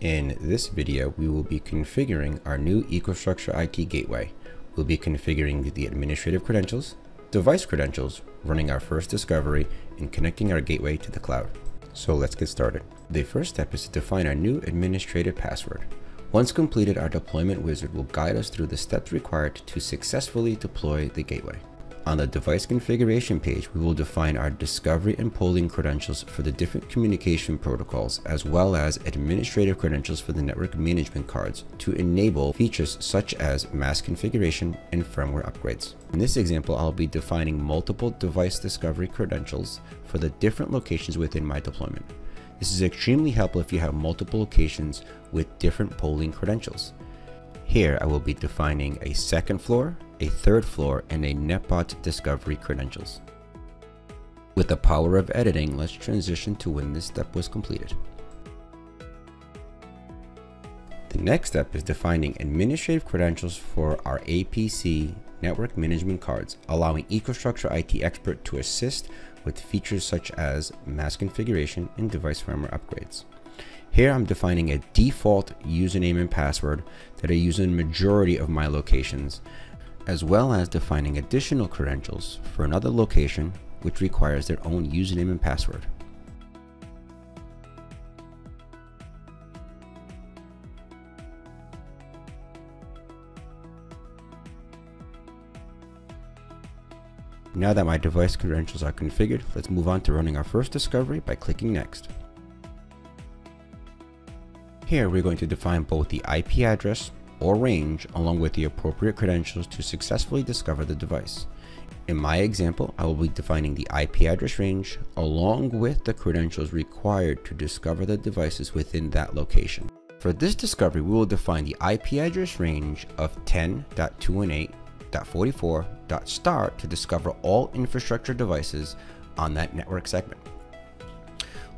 In this video, we will be configuring our new EcoStruxure IT Gateway. We'll be configuring the administrative credentials, device credentials, running our first discovery, and connecting our gateway to the cloud. So let's get started. The first step is to define our new administrative password. Once completed, our deployment wizard will guide us through the steps required to successfully deploy the gateway. On the device configuration page, we will define our discovery and polling credentials for the different communication protocols, as well as administrative credentials for the network management cards to enable features such as mass configuration and firmware upgrades. In this example, I'll be defining multiple device discovery credentials for the different locations within my deployment. This is extremely helpful if you have multiple locations with different polling credentials. Here I will be defining a second floor, a third floor, and a NetBotz discovery credentials. With the power of editing, let's transition to when this step was completed. The next step is defining administrative credentials for our APC network management cards, allowing EcoStruxure IT Expert to assist with features such as mass configuration and device firmware upgrades. Here I'm defining a default username and password that I use in majority of my locations, as well as defining additional credentials for another location which requires their own username and password. Now that my device credentials are configured, let's move on to running our first discovery by clicking next. Here we're going to define both the IP address or range along with the appropriate credentials to successfully discover the device. In my example, I will be defining the IP address range along with the credentials required to discover the devices within that location. For this discovery, we will define the IP address range of 10.218.44.start to discover all infrastructure devices on that network segment.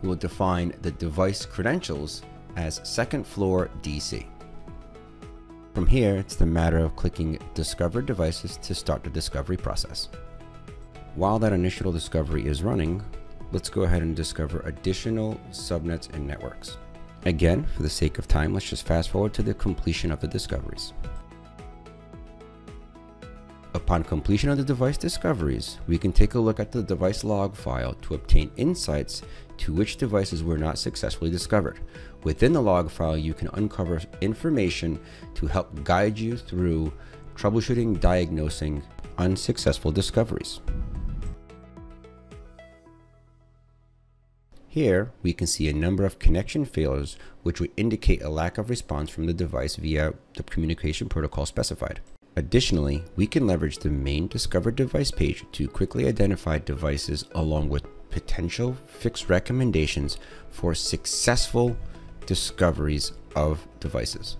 We will define the device credentials as second floor DC. From here, it's the matter of clicking Discover Devices to start the discovery process. While that initial discovery is running, let's go ahead and discover additional subnets and networks. Again, for the sake of time, let's just fast forward to the completion of the discoveries. Upon completion of the device discoveries, we can take a look at the device log file to obtain insights to which devices were not successfully discovered. Within the log file, you can uncover information to help guide you through troubleshooting, diagnosing unsuccessful discoveries. Here, we can see a number of connection failures which would indicate a lack of response from the device via the communication protocol specified. Additionally, we can leverage the main discovered device page to quickly identify devices along with potential fix recommendations for successful discoveries of devices,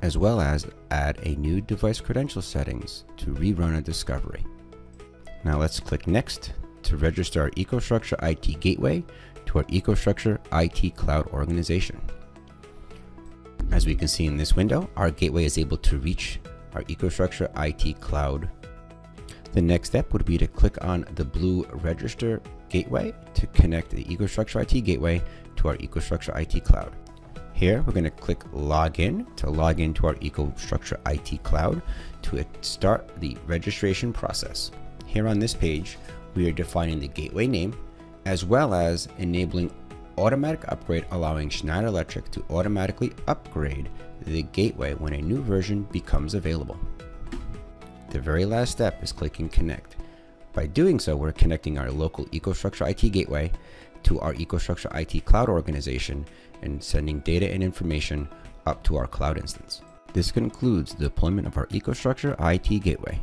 as well as add a new device credential settings to rerun a discovery. Now let's click next to register our EcoStruxure IT Gateway to our EcoStruxure IT Cloud organization. As we can see in this window, our gateway is able to reach our EcoStruxure IT Cloud. The next step would be to click on the blue Register Gateway to connect the EcoStruxure IT Gateway to our EcoStruxure IT Cloud. Here, we're going to click Login to log into our EcoStruxure IT Cloud to start the registration process. Here on this page, we are defining the gateway name as well as enabling automatic upgrade allowing Schneider Electric to automatically upgrade the gateway when a new version becomes available. The very last step is clicking connect. By doing so, we're connecting our local EcoStruxure IT gateway to our EcoStruxure IT cloud organization and sending data and information up to our cloud instance. This concludes the deployment of our EcoStruxure IT gateway.